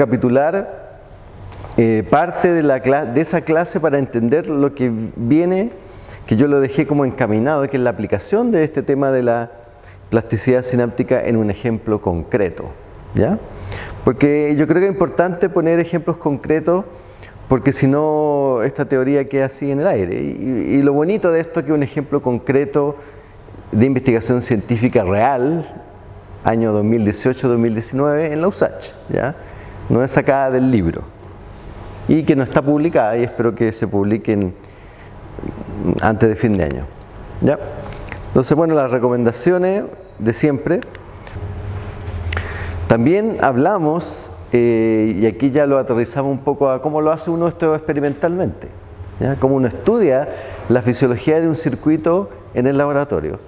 recapitular eh, parte de, la de esa clase para entender lo que viene, que yo lo dejé como encaminado, que es la aplicación de este tema de la plasticidad sináptica en un ejemplo concreto. ¿ya? Porque yo creo que es importante poner ejemplos concretos porque si no esta teoría queda así en el aire. Y, y, lo bonito de esto es que un ejemplo concreto de investigación científica real, año 2018-2019, en la USACH, ¿ya? No es sacada del libro y que no está publicada y espero que se publiquen antes de fin de año. ¿ya? Entonces, bueno, las recomendaciones de siempre. También hablamos, eh, y aquí ya lo aterrizamos un poco a cómo lo hace uno esto experimentalmente, ¿ya? cómo uno estudia la fisiología de un circuito en el laboratorio.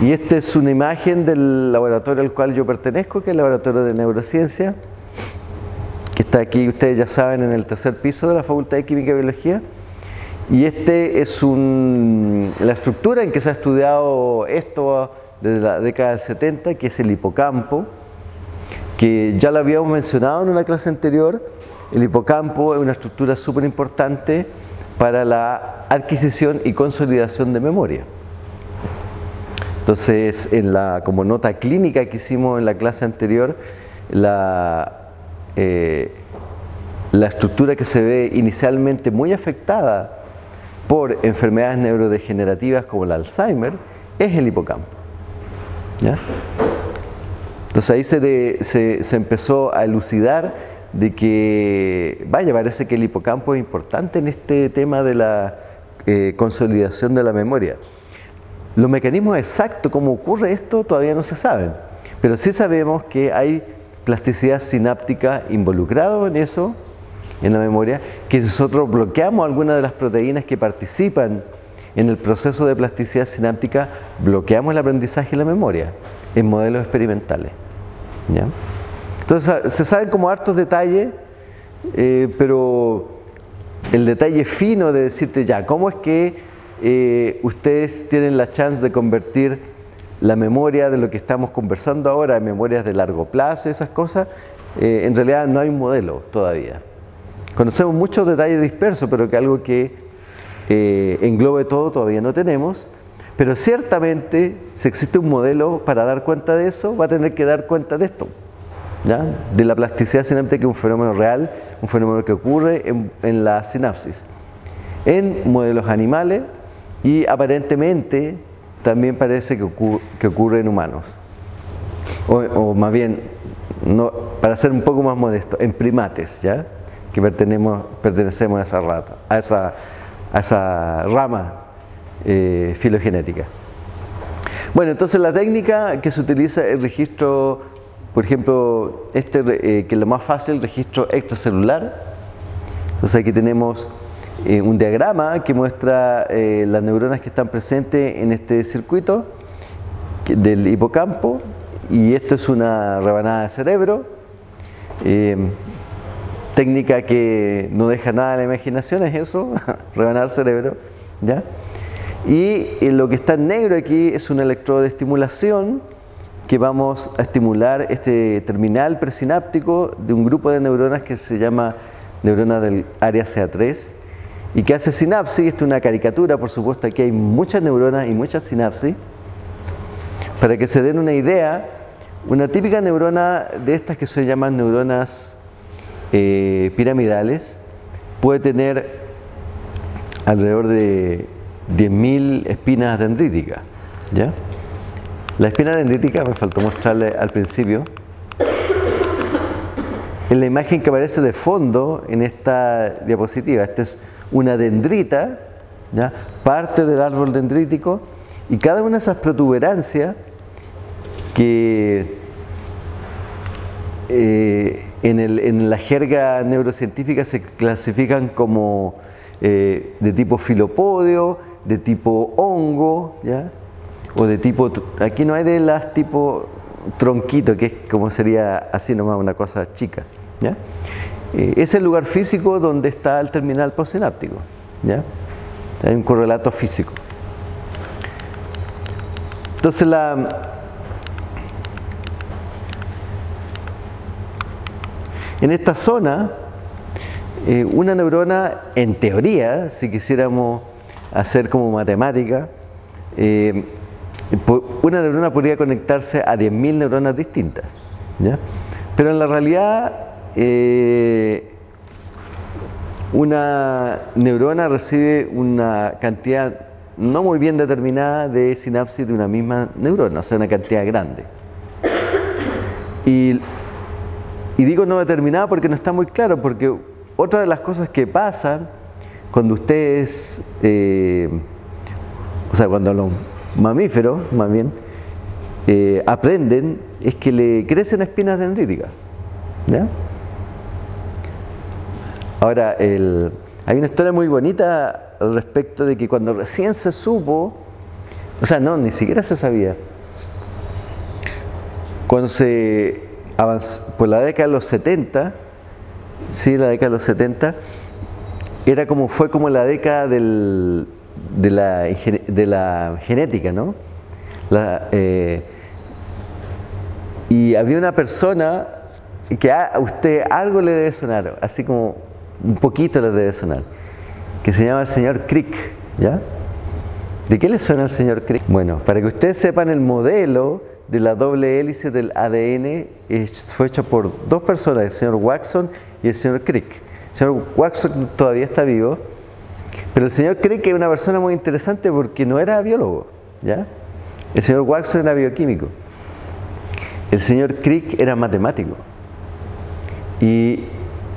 Y esta es una imagen del laboratorio al cual yo pertenezco, que es el Laboratorio de Neurociencia, que está aquí, ustedes ya saben, en el tercer piso de la Facultad de Química y Biología. Y este es un, la estructura en que se ha estudiado esto desde la década del 70, que es el hipocampo, que ya lo habíamos mencionado en una clase anterior. El hipocampo es una estructura súper importante para la adquisición y consolidación de memoria. Entonces, en la, como nota clínica que hicimos en la clase anterior, la, eh, la estructura que se ve inicialmente muy afectada por enfermedades neurodegenerativas como el Alzheimer es el hipocampo. Entonces ahí se, se, se, empezó a elucidar de que, vaya, parece que el hipocampo es importante en este tema de la eh, consolidación de la memoria. Los mecanismos exactos, cómo ocurre esto, todavía no se saben, pero sí sabemos que hay plasticidad sináptica involucrado en eso, en la memoria, que si nosotros bloqueamos algunas de las proteínas que participan en el proceso de plasticidad sináptica, bloqueamos el aprendizaje y la memoria en modelos experimentales. ¿ya? Entonces se saben como hartos detalles, eh, pero el detalle fino de decirte ya, ¿cómo es que ustedes tienen la chance de convertir la memoria de lo que estamos conversando ahora en memorias de largo plazo esas cosas, eh, en realidad no hay un modelo todavía. Conocemos muchos detalles dispersos, pero que algo que eh, englobe todo todavía no tenemos. Pero ciertamente, si existe un modelo para dar cuenta de eso, va a tener que dar cuenta de esto. De la plasticidad sináptica, que es un fenómeno real, un fenómeno que ocurre en, en la sinapsis. En modelos animales, y aparentemente también parece que, ocurre, que ocurre en humanos. O, más bien, para ser un poco más modesto, en primates, ¿ya? Que pertenecemos, pertenecemos a esa rata, a esa, a esa rama eh, filogenética. Bueno, entonces la técnica que se utiliza es registro, por ejemplo, este eh, que es lo más fácil, registro extracelular. Entonces aquí tenemos eh, un diagrama que muestra eh, las neuronas que están presentes en este circuito del hipocampo y esto es una rebanada de cerebro eh, técnica que no deja nada a la imaginación es eso rebanar cerebro ¿ya? y lo que está en negro aquí es un electrodo de estimulación que vamos a estimular este terminal presináptico de un grupo de neuronas que se llama neuronas del área CA3 y que hace sinapsis, esto es una caricatura, por supuesto, aquí hay muchas neuronas y muchas sinapsis. Para que se den una idea, una típica neurona de estas que se llaman neuronas eh, piramidales puede tener alrededor de 10.000 espinas dendríticas. ¿ya? La espina dendrítica, me faltó mostrarle al principio, en la imagen que aparece de fondo en esta diapositiva. Este es una dendrita, ¿ya? parte del árbol dendrítico, y cada una de esas protuberancias que eh, en, el, en, la jerga neurocientífica se clasifican como eh, de tipo filopodio, de tipo hongo, ¿ya? o de tipo, aquí no hay de las tipo tronquito, que es como sería así nomás una cosa chica. ¿ya? Eh, es el lugar físico donde está el terminal postsináptico. ¿ya? Hay un correlato físico. Entonces la, En esta zona, eh, una neurona, en teoría, si quisiéramos hacer como matemática, eh, una neurona podría conectarse a 10.000 neuronas distintas. Pero en la realidad, eh, una neurona recibe una cantidad no muy bien determinada de sinapsis de una misma neurona, o sea, una cantidad grande. Y, digo no determinada porque no está muy claro, porque otra de las cosas que pasan cuando ustedes, eh, o sea, cuando los mamíferos, más bien, eh, aprenden, es que le crecen espinas dendríticas. Ahora, hay una historia muy bonita al respecto de que cuando recién se supo, o sea, no, ni siquiera se sabía. Cuando se avanzó, por la década de los 70, sí, la década de los 70, era como, fue como la década del, de, la, de la genética, ¿no? Eh, y había una persona que a usted algo le debe sonar, así como un poquito le debe sonar, que se llama el señor Crick, ¿ya? ¿De qué le suena al señor Crick? Bueno, para que ustedes sepan el modelo de la doble hélice del ADN fue hecho por dos personas, el señor Watson y el señor Crick. El señor Watson todavía está vivo, pero el señor Crick es una persona muy interesante porque no era biólogo, ¿ya? El señor Watson era bioquímico. El señor Crick era matemático. Y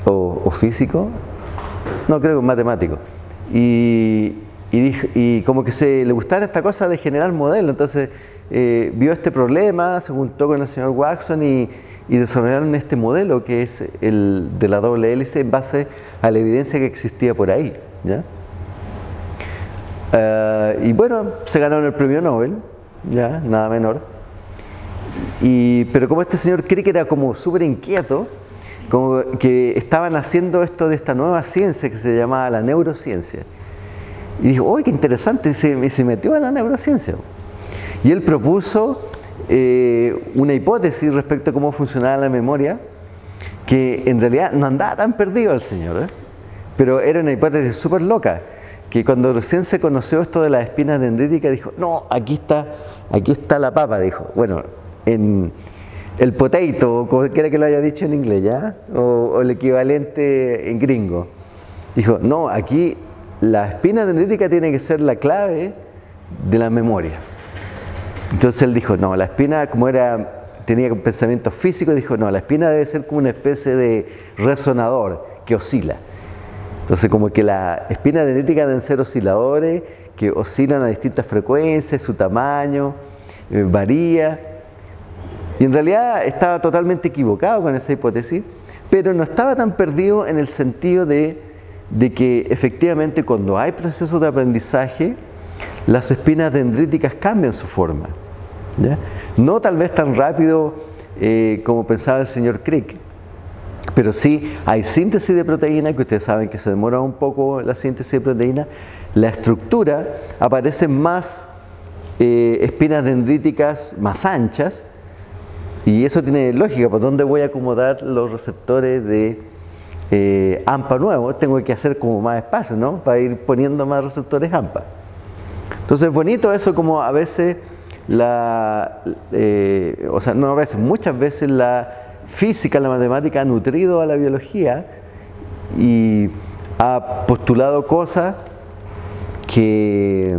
o, físico, no creo que matemático. Y, como que se le gustara esta cosa de generar modelos, entonces eh, vio este problema, se juntó con el señor Watson y, desarrollaron este modelo que es el de la doble hélice en base a la evidencia que existía por ahí. ¿ya? Eh, y bueno, se ganaron el premio Nobel, ya, nada menor. Y, pero como este señor Crick era como súper inquieto, como que estaban haciendo esto de esta nueva ciencia que se llamaba la neurociencia. Y dijo, ¡uy, qué interesante! Y se, se metió en la neurociencia. Y él propuso eh, una hipótesis respecto a cómo funcionaba la memoria, que en realidad no andaba tan perdido el señor, ¿eh? pero era una hipótesis súper loca, que cuando recién se conoció esto de las espinas dendríticas, dijo, no, aquí está, aquí está la papa, dijo. Bueno, en, el potato, como quiera que lo haya dicho en inglés, ¿ya? O, el equivalente en gringo. Dijo, no, aquí la espina dendrítica tiene que ser la clave de la memoria. Entonces él dijo, no, la espina, como era, tenía pensamiento físico, dijo, no, la espina debe ser como una especie de resonador que oscila. Entonces como que la espina dendrítica deben ser osciladores que oscilan a distintas frecuencias, su tamaño eh, varía y en realidad estaba totalmente equivocado con esa hipótesis, pero no estaba tan perdido en el sentido de, que efectivamente cuando hay procesos de aprendizaje, las espinas dendríticas cambian su forma. No tal vez tan rápido eh, como pensaba el señor Crick, pero sí hay síntesis de proteína, que ustedes saben que se demora un poco la síntesis de proteína. La estructura aparece más eh, espinas dendríticas más anchas, y eso tiene lógica, ¿por dónde voy a acomodar los receptores de eh, AMPA nuevos? Tengo que hacer como más espacio, ¿no? Para ir poniendo más receptores AMPA. Entonces, bonito eso como a veces la, eh, o sea, no a veces, muchas veces la física, la matemática ha nutrido a la biología y ha postulado cosas que,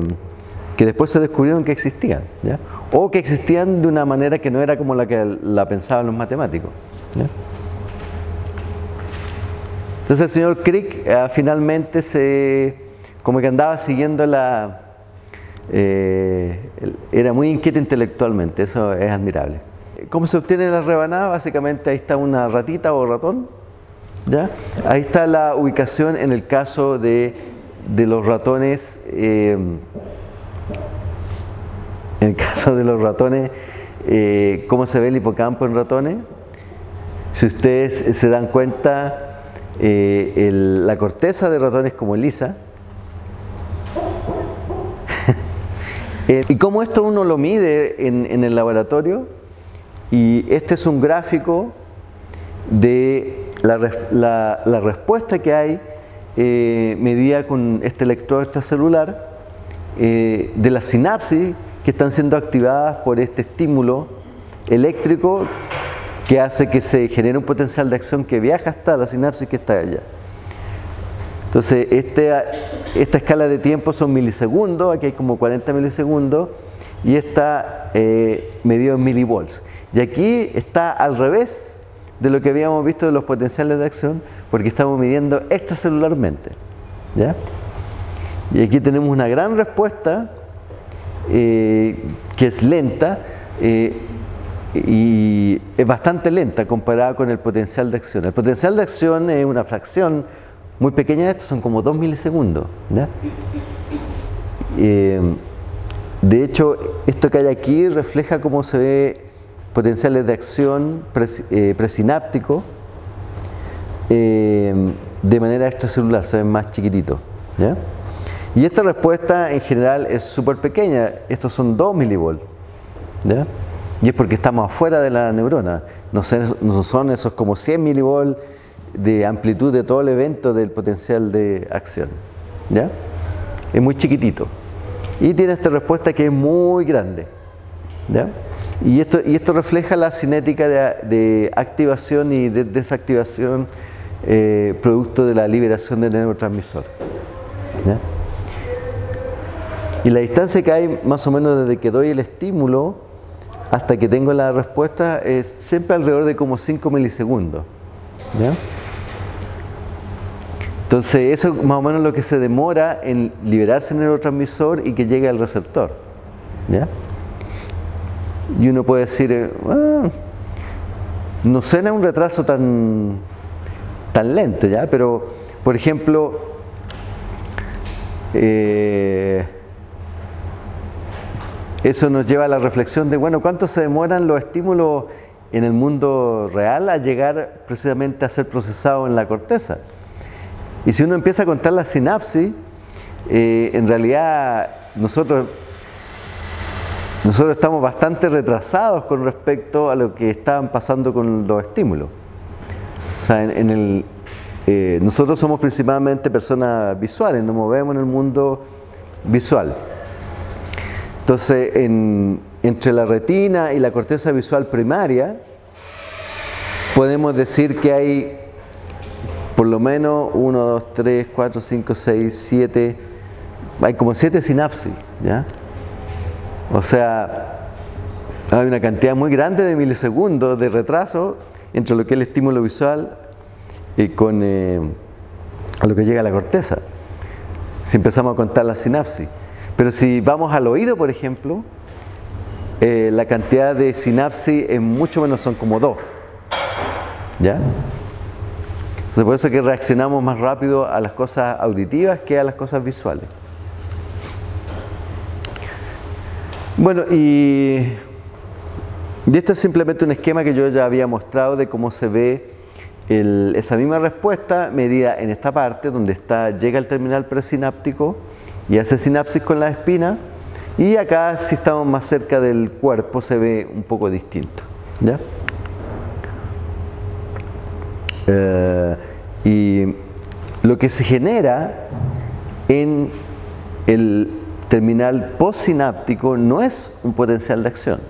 que después se descubrieron que existían. ¿ya? O que existían de una manera que no era como la que la pensaban los matemáticos. Entonces el señor Crick eh, finalmente se, como que andaba siguiendo la... Eh, era muy inquieto intelectualmente, eso es admirable. ¿Cómo se obtiene la rebanada? Básicamente ahí está una ratita o ratón. ¿ya? Ahí está la ubicación en el caso de, los ratones eh, en el caso de los ratones, eh, ¿cómo se ve el hipocampo en ratones? Si ustedes se dan cuenta, eh, la corteza de ratones es como lisa. ¿Y cómo esto uno lo mide en, el laboratorio? Y este es un gráfico de la, respuesta que hay eh, medida con este electrodo extracelular eh, de la sinapsis que están siendo activadas por este estímulo eléctrico que hace que se genere un potencial de acción que viaja hasta la sinapsis que está allá. Entonces, este, esta escala de tiempo son milisegundos, aquí hay como 40 milisegundos, y está eh, medido en milivolts. Y aquí está al revés de lo que habíamos visto de los potenciales de acción, porque estamos midiendo extracelularmente. ¿ya? Y aquí tenemos una gran respuesta eh, que es lenta eh, y es bastante lenta comparada con el potencial de acción. El potencial de acción es una fracción muy pequeña de esto, son como 2 milisegundos. Eh, de hecho, esto que hay aquí refleja cómo se ve potenciales de acción presináptico de manera extracelular, se ven más chiquititos. ¿ya? Y esta respuesta en general es súper pequeña, estos son 2 milivolts. Y es porque estamos afuera de la neurona, no, son esos como 100 milivolts de amplitud de todo el evento del potencial de acción. ¿ya? Es muy chiquitito. Y tiene esta respuesta que es muy grande. Y, esto, y esto refleja la cinética de, activación y de desactivación eh, producto de la liberación del neurotransmisor. ¿ya? Y la distancia que hay más o menos desde que doy el estímulo hasta que tengo la respuesta es siempre alrededor de como 5 milisegundos. Entonces eso es más o menos lo que se demora en liberarse el neurotransmisor y que llegue al receptor. Y uno puede decir, ah, no suena un retraso tan, tan lento, ¿ya? pero por ejemplo, eh, eso nos lleva a la reflexión de, bueno, ¿cuánto se demoran los estímulos en el mundo real a llegar precisamente a ser procesados en la corteza? Y si uno empieza a contar la sinapsis, eh, en realidad nosotros, nosotros estamos bastante retrasados con respecto a lo que estaban pasando con los estímulos. O sea, en, el, eh, nosotros somos principalmente personas visuales, nos movemos en el mundo visual. Entonces, entre la retina y la corteza visual primaria, podemos decir que hay por lo menos 1, 2, 3, 4, 5, 6, 7, hay como 7 sinapsis, ¿ya? O sea, hay una cantidad muy grande de milisegundos de retraso entre lo que es el estímulo visual y con eh, lo que llega a la corteza. Si empezamos a contar la sinapsis. Pero si vamos al oído, por ejemplo, eh, la cantidad de sinapsis es mucho menos, son como dos. ¿Ya? Entonces por eso es que reaccionamos más rápido a las cosas auditivas que a las cosas visuales. Bueno, y, y esto es simplemente un esquema que yo ya había mostrado de cómo se ve esa misma respuesta medida en esta parte donde está, llega el terminal presináptico y hace sinapsis con la espina y acá si estamos más cerca del cuerpo se ve un poco distinto. ¿ya? Eh, y lo que se genera en el terminal postsináptico no es un potencial de acción,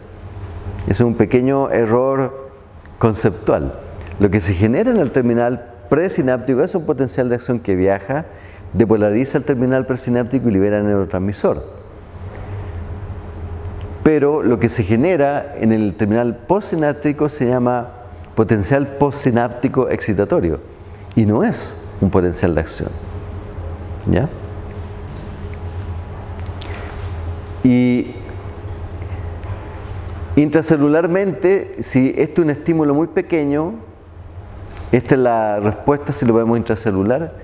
es un pequeño error conceptual. Lo que se genera en el terminal presináptico es un potencial de acción que viaja depolariza el terminal presináptico y libera el neurotransmisor. Pero lo que se genera en el terminal postsináptico se llama potencial postsináptico excitatorio y no es un potencial de acción. ¿Ya? Y intracelularmente, si este es un estímulo muy pequeño, esta es la respuesta si lo vemos intracelular,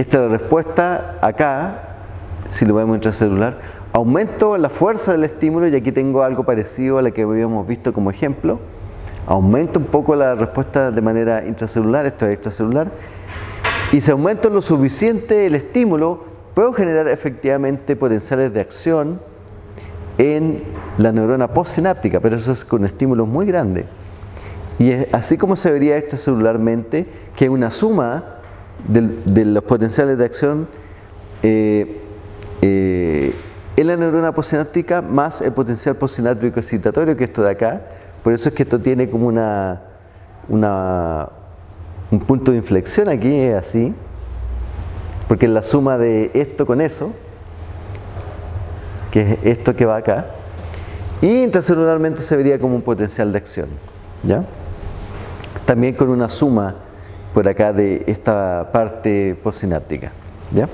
esta es la respuesta acá, si lo vemos intracelular. Aumento la fuerza del estímulo y aquí tengo algo parecido a la que habíamos visto como ejemplo. Aumento un poco la respuesta de manera intracelular, esto es extracelular. Y si aumento lo suficiente el estímulo, puedo generar efectivamente potenciales de acción en la neurona postsináptica, pero eso es con estímulos muy grandes. Y es así como se vería extracelularmente, que una suma de los potenciales de acción eh, eh, en la neurona postsináptica más el potencial postsináptico excitatorio, que es esto de acá. Por eso es que esto tiene como una, una un punto de inflexión aquí, así, porque es la suma de esto con eso, que es esto que va acá, y intracelularmente se vería como un potencial de acción. ¿ya? También con una suma por acá de esta parte postsináptica. ¿ya?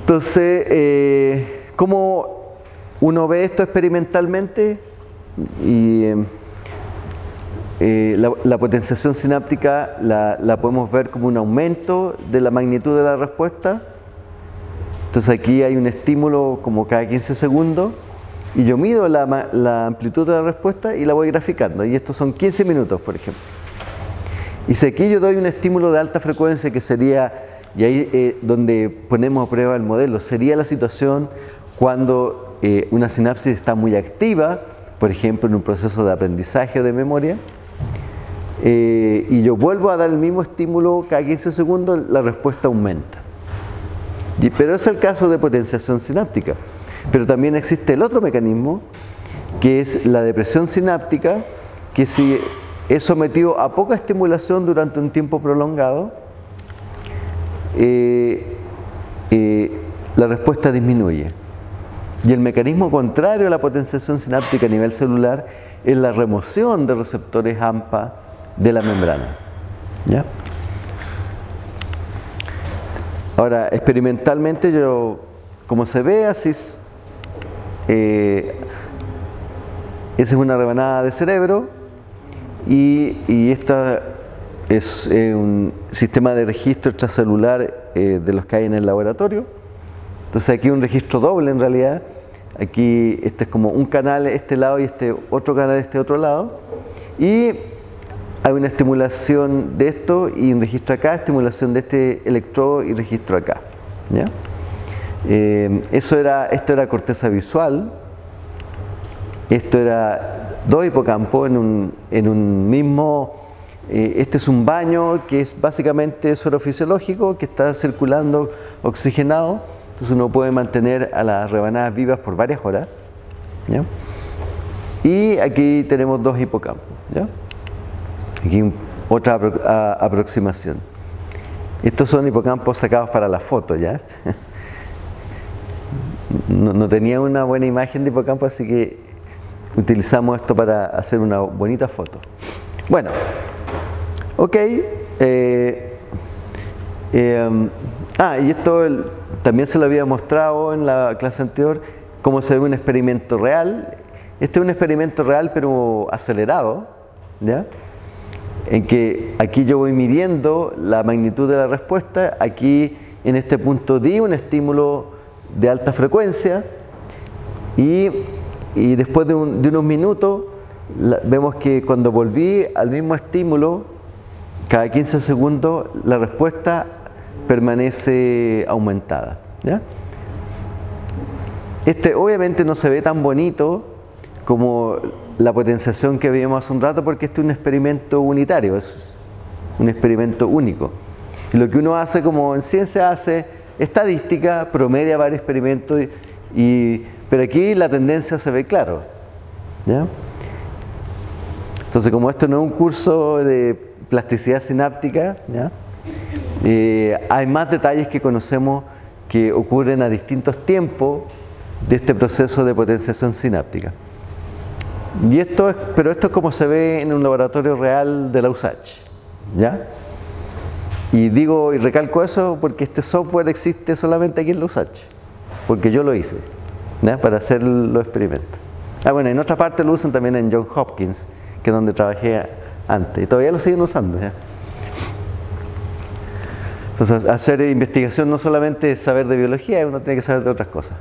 Entonces, eh, ¿cómo uno ve esto experimentalmente? Y eh, la, potenciación sináptica la, podemos ver como un aumento de la magnitud de la respuesta. Entonces aquí hay un estímulo como cada 15 segundos y yo mido la, la amplitud de la respuesta y la voy graficando. Y estos son 15 minutos, por ejemplo. Y si aquí yo doy un estímulo de alta frecuencia que sería y ahí eh, donde ponemos a prueba el modelo, sería la situación cuando eh, una sinapsis está muy activa, por ejemplo en un proceso de aprendizaje o de memoria, eh, y yo vuelvo a dar el mismo estímulo cada 15 segundos, la respuesta aumenta. pero es el caso de potenciación sináptica. Pero también existe el otro mecanismo, que es la depresión sináptica, que si es sometido a poca estimulación durante un tiempo prolongado, eh, eh, la respuesta disminuye. Y el mecanismo contrario a la potenciación sináptica a nivel celular es la remoción de receptores AMPA de la membrana. ¿Ya? Ahora, experimentalmente yo, como se ve, así es, eh, esa es una rebanada de cerebro y, y esta es un sistema de registro extracelular eh, de los que hay en el laboratorio. Entonces aquí un registro doble en realidad. Aquí este es como un canal este lado y este otro canal este otro lado. Y hay una estimulación de esto y un registro acá, estimulación de este electrodo y registro acá. Eh, eso era, esto era corteza visual. Esto era dos hipocampos en un, en un mismo eh, este es un baño que es básicamente suero fisiológico, que está circulando oxigenado, entonces uno puede mantener a las rebanadas vivas por varias horas. Y aquí tenemos dos hipocampos. Aquí otra aproximación. Estos son hipocampos sacados para la foto, ¿ya? no, no tenía una buena imagen de hipocampo, así que utilizamos esto para hacer una bonita foto. Bueno, Ok. Eh, em, ah, y esto también se lo había mostrado en la clase anterior, cómo se ve un experimento real. Este es un experimento real pero acelerado, ¿ya? En que aquí yo voy midiendo la magnitud de la respuesta, aquí en este punto di un estímulo de alta frecuencia y, después de, unos minutos vemos que cuando volví al mismo estímulo cada 15 segundos la respuesta permanece aumentada. Este obviamente no se ve tan bonito como la potenciación que vimos hace un rato porque este es un experimento unitario, es un experimento único. Y lo que uno hace como en ciencia hace estadística, promedia varios experimentos, y, pero aquí la tendencia se ve claro. Entonces como esto no es un curso de plasticidad sináptica, eh, hay más detalles que conocemos que ocurren a distintos tiempos de este proceso de potenciación sináptica. Y esto es, pero esto es como se ve en un laboratorio real de la USACH. ¿ya? Y digo y recalco eso porque este software existe solamente aquí en la USACH, porque yo lo hice para hacer los experimentos. Ah, bueno, en otra parte lo usan también en John Hopkins, que es donde trabajé antes y todavía lo siguen usando. Entonces, hacer investigación no solamente es saber de biología, uno tiene que saber de otras cosas.